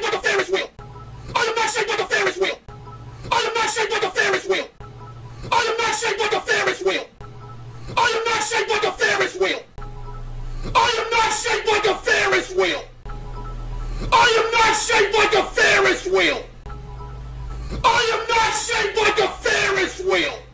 shaped like a Ferris wheel. I am not shaped like a Ferris wheel. I am not shaped like a Ferris wheel. I am not shaped like a Ferris wheel. I am not shaped like a Ferris wheel. I am not shaped like a Ferris wheel. I am not shaped like a Ferris wheel. I am not shaped like a Ferris wheel.